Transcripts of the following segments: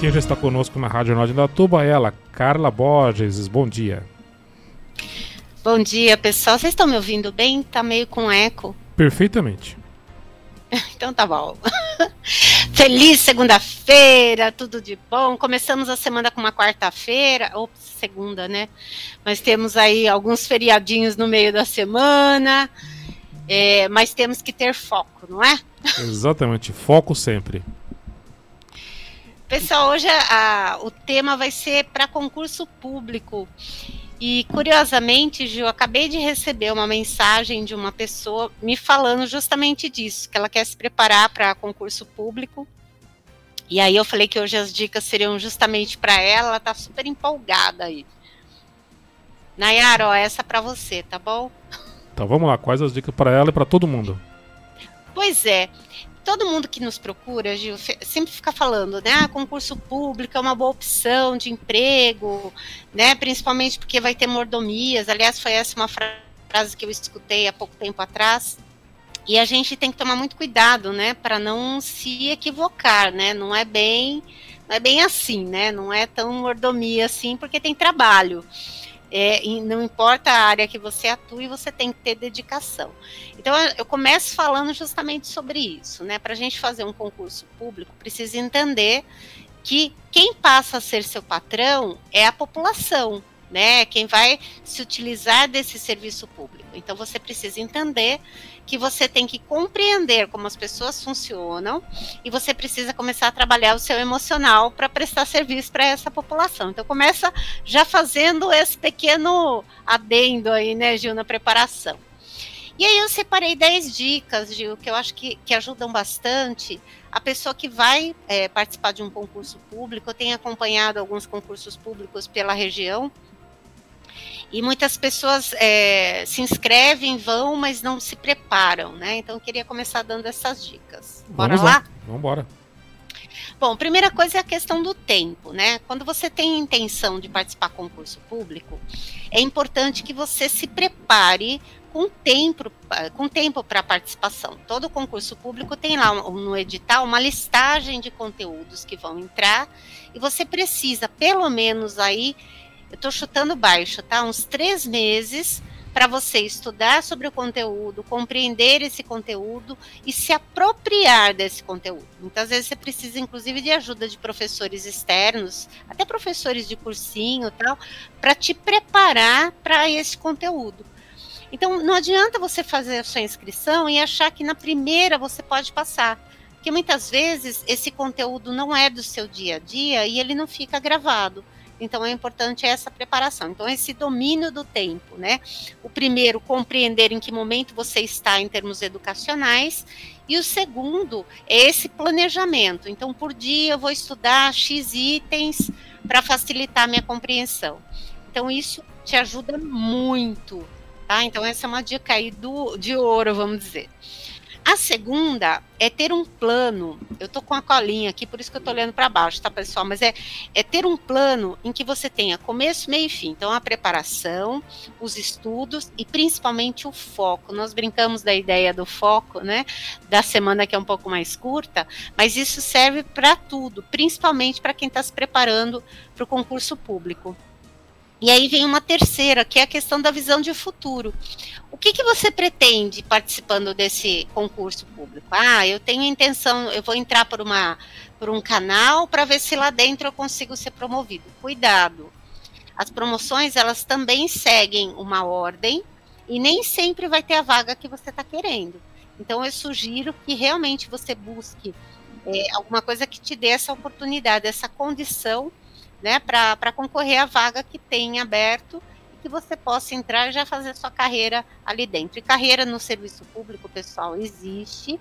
Quem já está conosco na Rádio Norte da Tuba é ela, Carla Borges. Bom dia. Bom dia, pessoal. Vocês estão me ouvindo bem? Tá meio com eco. Perfeitamente. então tá bom. Feliz segunda-feira, tudo de bom. Começamos a semana com uma quarta-feira, ou segunda, né? Mas temos aí alguns feriadinhos no meio da semana. É, mas temos que ter foco, não é? Exatamente, foco sempre. Pessoal, hoje a, o tema vai ser para concurso público. E curiosamente, Gil, acabei de receber uma mensagem de uma pessoa me falando justamente disso, que ela quer se preparar para concurso público. E aí eu falei que hoje as dicas seriam justamente para ela, ela está super empolgada aí. Nayara, ó, essa para você, tá bom? Então vamos lá, quais as dicas para ela e para todo mundo? Pois é, todo mundo que nos procura, Gil, sempre fica falando, né? Ah, concurso público é uma boa opção de emprego, né? Principalmente porque vai ter mordomias. Aliás, foi essa uma frase que eu escutei há pouco tempo atrás. E a gente tem que tomar muito cuidado, né, para não se equivocar, né? Não é bem, não é bem assim, né? Não é tão mordomia assim, porque tem trabalho. É, não importa a área que você atue, você tem que ter dedicação. Então, eu começo falando justamente sobre isso, né? Para a gente fazer um concurso público, precisa entender que quem passa a ser seu patrão é a população, né? Quem vai se utilizar desse serviço público. Então, você precisa entender que você tem que compreender como as pessoas funcionam e você precisa começar a trabalhar o seu emocional para prestar serviço para essa população. Então começa já fazendo esse pequeno adendo aí, né, Gil, na preparação. E aí eu separei 10 dicas, Gil, que eu acho que, que ajudam bastante a pessoa que vai é, participar de um concurso público. Eu tenho acompanhado alguns concursos públicos pela região e muitas pessoas é, se inscrevem, vão, mas não se preparam, né? Então eu queria começar dando essas dicas. Bora Vamos lá? Vamos embora. Bom, primeira coisa é a questão do tempo, né? Quando você tem intenção de participar de concurso público, é importante que você se prepare com tempo com tempo para participação. Todo concurso público tem lá no edital uma listagem de conteúdos que vão entrar e você precisa pelo menos aí eu estou chutando baixo, tá? Uns três meses para você estudar sobre o conteúdo, compreender esse conteúdo e se apropriar desse conteúdo. Muitas vezes você precisa, inclusive, de ajuda de professores externos, até professores de cursinho tal, para te preparar para esse conteúdo. Então, não adianta você fazer a sua inscrição e achar que na primeira você pode passar. Porque muitas vezes esse conteúdo não é do seu dia a dia e ele não fica gravado. Então é importante essa preparação. Então esse domínio do tempo, né? O primeiro, compreender em que momento você está em termos educacionais, e o segundo é esse planejamento. Então por dia eu vou estudar X itens para facilitar minha compreensão. Então isso te ajuda muito, tá? Então essa é uma dica aí do de ouro, vamos dizer. A segunda é ter um plano. Eu tô com a colinha aqui, por isso que eu tô olhando para baixo, tá, pessoal? Mas é, é ter um plano em que você tenha começo, meio e fim. Então, a preparação, os estudos e principalmente o foco. Nós brincamos da ideia do foco, né? Da semana que é um pouco mais curta, mas isso serve para tudo, principalmente para quem está se preparando para o concurso público. E aí vem uma terceira, que é a questão da visão de futuro. O que, que você pretende participando desse concurso público? Ah, eu tenho intenção, eu vou entrar por, uma, por um canal para ver se lá dentro eu consigo ser promovido. Cuidado. As promoções, elas também seguem uma ordem e nem sempre vai ter a vaga que você está querendo. Então, eu sugiro que realmente você busque é, alguma coisa que te dê essa oportunidade, essa condição né, para concorrer à vaga que tem aberto e que você possa entrar e já fazer sua carreira ali dentro. E carreira no serviço público, pessoal, existe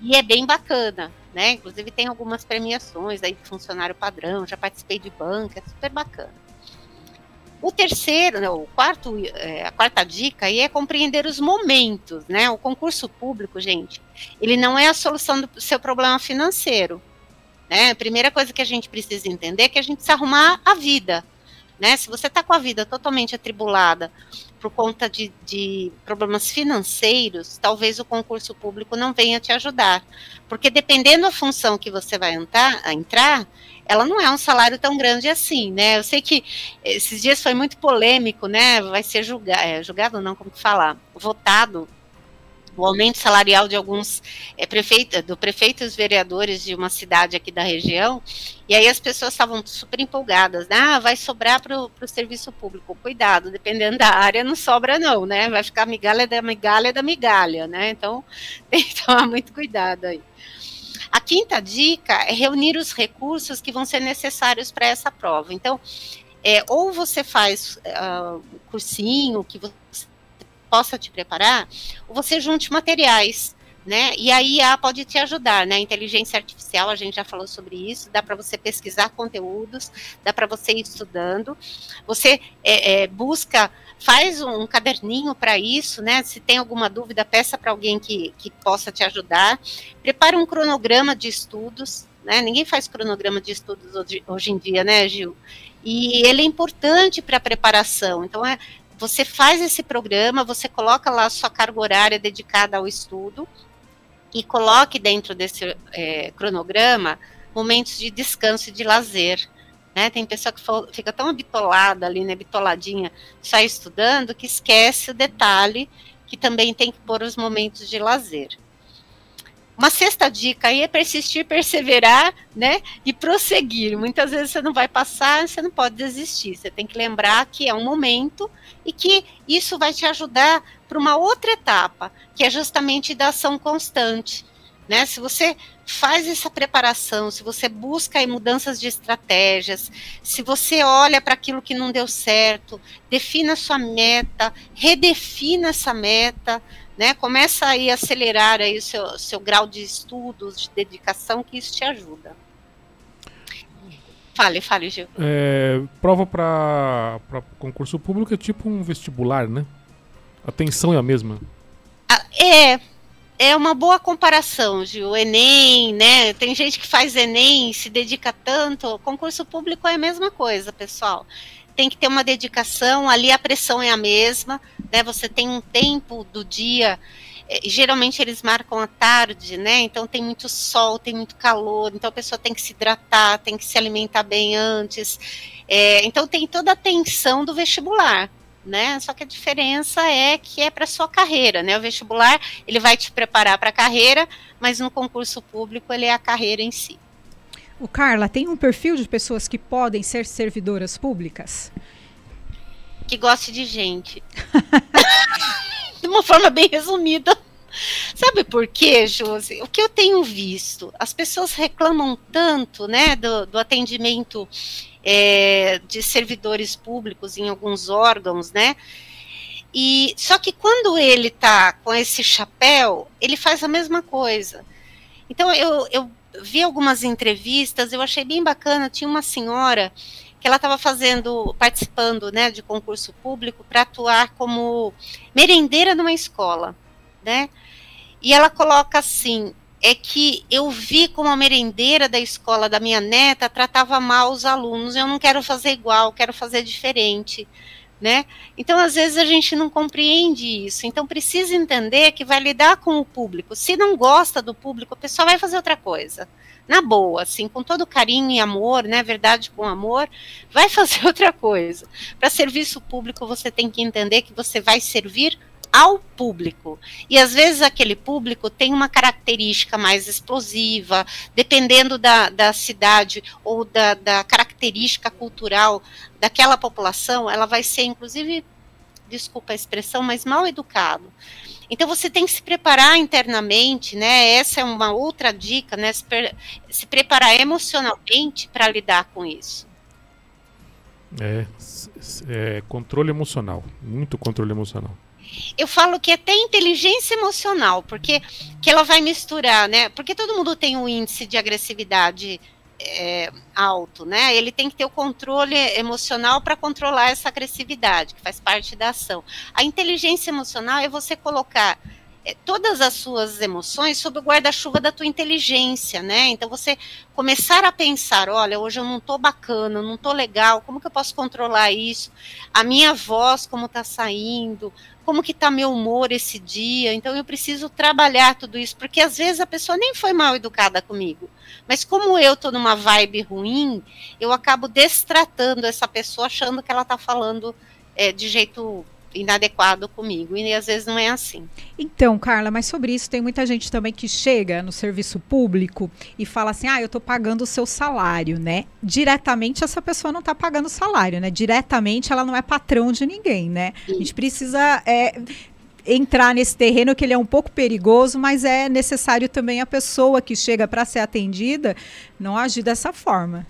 e é bem bacana, né? Inclusive tem algumas premiações aí de funcionário padrão, já participei de banca, é super bacana. O terceiro, né, o quarto, é, a quarta dica aí é compreender os momentos, né? O concurso público, gente, ele não é a solução do seu problema financeiro. Né? A primeira coisa que a gente precisa entender é que a gente precisa arrumar a vida. Né? Se você está com a vida totalmente atribulada por conta de, de, problemas financeiros, talvez o concurso público não venha te ajudar. Porque dependendo da função que você vai entrar, entrar ela não é um salário tão grande assim, né? Eu sei que esses dias foi muito polêmico, né? Vai ser julgado, é, julgado não, como que falar, votado o aumento salarial de alguns é, prefeitos, do prefeito e os vereadores de uma cidade aqui da região, e aí as pessoas estavam super empolgadas, né? Ah, vai sobrar para o serviço público. Cuidado, dependendo da área, não sobra, não, né? Vai ficar migalha da migalha da migalha, né? Então tem que tomar muito cuidado aí. A quinta dica é reunir os recursos que vão ser necessários para essa prova. Então, é, ou você faz uh, cursinho que você possa te preparar, você junte materiais, né? E aí a pode te ajudar, né? Inteligência artificial, a gente já falou sobre isso, dá para você pesquisar conteúdos, dá para você ir estudando. Você é, é, busca, faz um caderninho para isso, né? Se tem alguma dúvida, peça para alguém que, que possa te ajudar. Prepara um cronograma de estudos, né? Ninguém faz cronograma de estudos hoje, hoje em dia, né, Gil? E ele é importante para a preparação. Então, é, você faz esse programa, você coloca lá a sua carga horária dedicada ao estudo e coloque dentro desse é, cronograma momentos de descanso e de lazer. Né? Tem pessoa que fica tão bitolada ali, né, bitoladinha, só estudando, que esquece o detalhe que também tem que pôr os momentos de lazer. Uma sexta dica aí é persistir, perseverar, né? E prosseguir. Muitas vezes você não vai passar, você não pode desistir. Você tem que lembrar que é um momento e que isso vai te ajudar para uma outra etapa, que é justamente da ação constante. Né? Se você faz essa preparação, se você busca aí mudanças de estratégias, se você olha para aquilo que não deu certo, defina sua meta, redefina essa meta, né? Começa aí a acelerar aí o seu, seu grau de estudos, de dedicação, que isso te ajuda. Fale, fale, Gil. É, prova para concurso público é tipo um vestibular, né? A tensão é a mesma. Ah, é, é uma boa comparação, Gil. Enem, né? Tem gente que faz Enem, se dedica tanto. Concurso público é a mesma coisa, pessoal tem que ter uma dedicação, ali a pressão é a mesma, né? Você tem um tempo do dia, é, geralmente eles marcam a tarde, né? Então tem muito sol, tem muito calor, então a pessoa tem que se hidratar, tem que se alimentar bem antes. É, então tem toda a tensão do vestibular. Né? Só que a diferença é que é para sua carreira, né? O vestibular ele vai te preparar para a carreira, mas no concurso público ele é a carreira em si. O Carla, tem um perfil de pessoas que podem ser servidoras públicas? Que goste de gente. de uma forma bem resumida. Sabe por quê, Josi? O que eu tenho visto, as pessoas reclamam tanto, né, do, do atendimento é, de servidores públicos em alguns órgãos, né? E só que quando ele tá com esse chapéu, ele faz a mesma coisa. Então eu, eu vi algumas entrevistas, eu achei bem bacana, tinha uma senhora que ela estava fazendo, participando, né, de concurso público para atuar como merendeira numa escola, né? E ela coloca assim, é que eu vi como a merendeira da escola da minha neta tratava mal os alunos, eu não quero fazer igual, quero fazer diferente né? Então, às vezes, a gente não compreende isso. Então, precisa entender que vai lidar com o público. Se não gosta do público, o pessoal vai fazer outra coisa. Na boa, assim, com todo carinho e amor, né? Verdade com amor, vai fazer outra coisa. Para serviço público, você tem que entender que você vai servir ao público. E às vezes aquele público tem uma característica mais explosiva, dependendo da, da cidade ou da, da característica cultural daquela população, ela vai ser, inclusive, desculpa a expressão, mas mal educado. Então você tem que se preparar internamente, né? Essa é uma outra dica, né? Se, pre se preparar emocionalmente para lidar com isso. É, é, controle emocional, muito controle emocional eu falo que é até inteligência emocional, porque que ela vai misturar, né? Porque todo mundo tem um índice de agressividade é, alto, né? Ele tem que ter o controle emocional para controlar essa agressividade, que faz parte da ação. A inteligência emocional é você colocar todas as suas emoções sob o guarda-chuva da tua inteligência, né? Então você começar a pensar, olha, hoje eu não tô bacana, não tô legal, como que eu posso controlar isso? A minha voz como tá saindo, como que tá meu humor esse dia? Então eu preciso trabalhar tudo isso, porque às vezes a pessoa nem foi mal educada comigo, mas como eu tô numa vibe ruim, eu acabo destratando essa pessoa achando que ela tá falando é, de jeito inadequado comigo. E às vezes não é assim. Então, Carla, mas sobre isso tem muita gente também que chega no serviço público e fala assim: ah, eu estou pagando o seu salário, né? Diretamente essa pessoa não está pagando o salário, né? Diretamente ela não é patrão de ninguém, né? Sim. A gente precisa. É, entrar nesse terreno que ele é um pouco perigoso, mas é necessário também a pessoa que chega para ser atendida não agir dessa forma.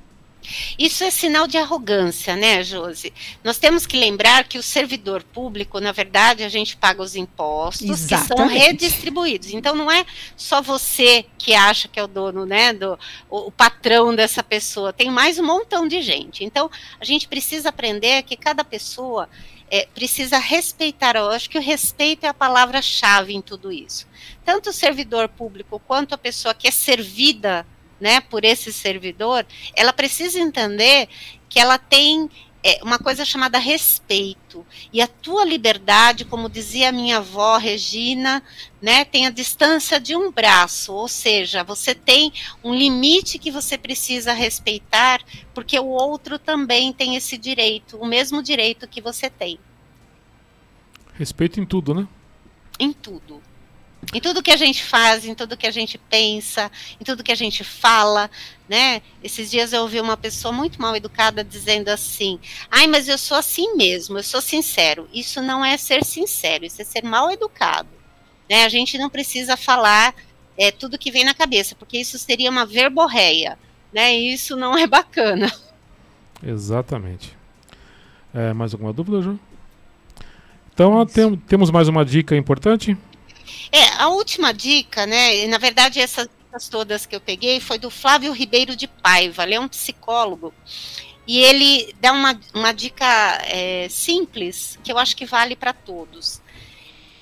Isso é sinal de arrogância, né, Josi? Nós temos que lembrar que o servidor público, na verdade, a gente paga os impostos Exatamente. que são redistribuídos. Então, não é só você que acha que é o dono, né, do, o, o patrão dessa pessoa. Tem mais um montão de gente. Então, a gente precisa aprender que cada pessoa é, precisa respeitar. Eu acho que o respeito é a palavra-chave em tudo isso. Tanto o servidor público quanto a pessoa que é servida né, por esse servidor, ela precisa entender que ela tem é, uma coisa chamada respeito. E a tua liberdade, como dizia a minha avó Regina, né, tem a distância de um braço, ou seja, você tem um limite que você precisa respeitar, porque o outro também tem esse direito, o mesmo direito que você tem. Respeito em tudo, né? Em tudo em tudo que a gente faz, em tudo que a gente pensa, em tudo que a gente fala, né? Esses dias eu ouvi uma pessoa muito mal educada dizendo assim: "Ai, mas eu sou assim mesmo, eu sou sincero". Isso não é ser sincero, isso é ser mal educado, né? A gente não precisa falar é, tudo que vem na cabeça, porque isso seria uma verborreia, né? E isso não é bacana. Exatamente. É, mais alguma dúvida, Ju? Então, tem, temos mais uma dica importante. É, a última dica, né? Na verdade, essas dicas todas que eu peguei foi do Flávio Ribeiro de Paiva, ele é um psicólogo. E ele dá uma, uma dica é, simples, que eu acho que vale para todos.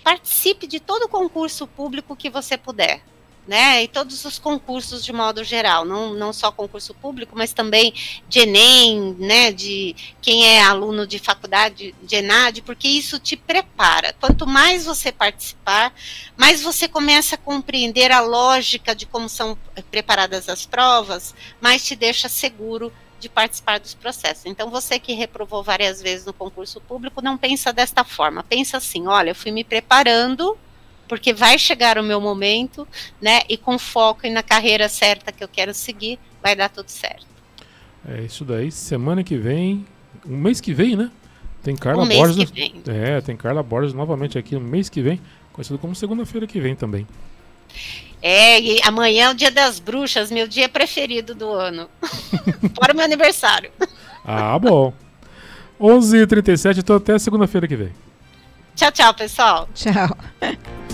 Participe de todo concurso público que você puder né? E todos os concursos de modo geral, não, não só concurso público, mas também de Enem, né? De quem é aluno de faculdade de ENAD, porque isso te prepara. Quanto mais você participar, mais você começa a compreender a lógica de como são preparadas as provas, mais te deixa seguro de participar dos processos. Então, você que reprovou várias vezes no concurso público, não pensa desta forma. Pensa assim: olha, eu fui me preparando porque vai chegar o meu momento, né? E com foco e na carreira certa que eu quero seguir, vai dar tudo certo. É isso daí. Semana que vem, um mês que vem, né? Tem Carla um Borges. É, tem Carla Borges novamente aqui no mês que vem, conhecido como segunda-feira que vem também. É, e amanhã é o dia das bruxas, meu dia preferido do ano. Fora o meu aniversário. Ah, bom. 11h37, então até segunda-feira que vem. Tchau, tchau, pessoal. Tchau.